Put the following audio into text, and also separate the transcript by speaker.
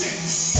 Speaker 1: Objects.